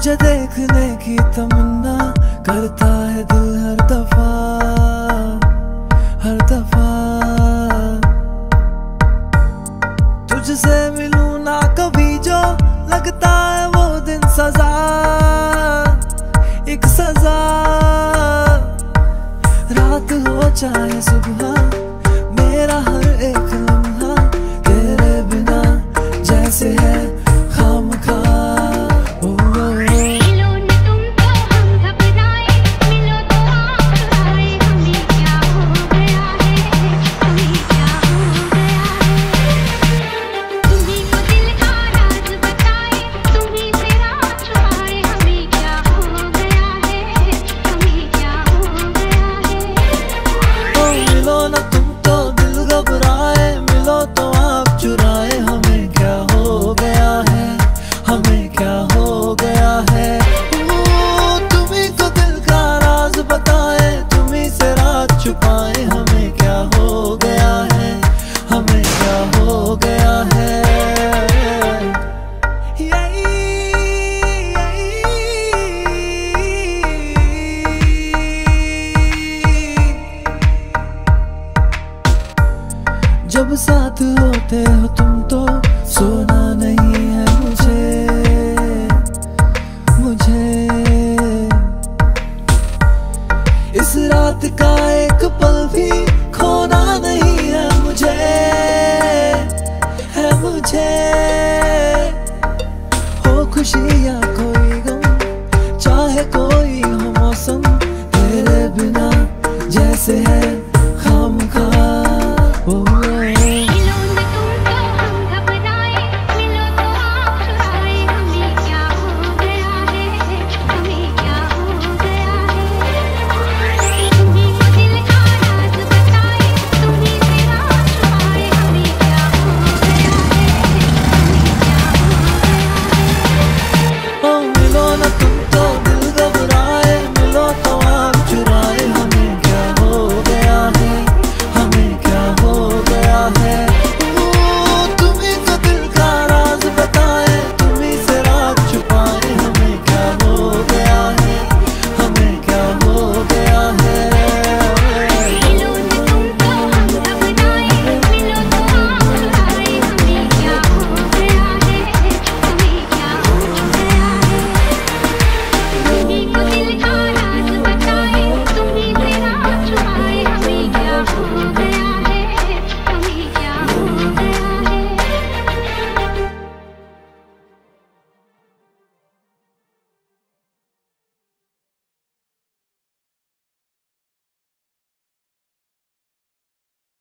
तुझे देखने की तमन्ना करता है दिल हर दफ़ा हर दफ़ा। तुझसे मिलू ना कभी जो लगता है वो दिन सजा, एक सजा। रात हो चाहे सुबह जब साथ होते हो तुम तो सोना नहीं है मुझे मुझे। इस रात का एक पल भी खोना नहीं है मुझे है मुझे। हो खुशी या कोई गम, चाहे कोई हो मौसम, तेरे बिना जैसे है।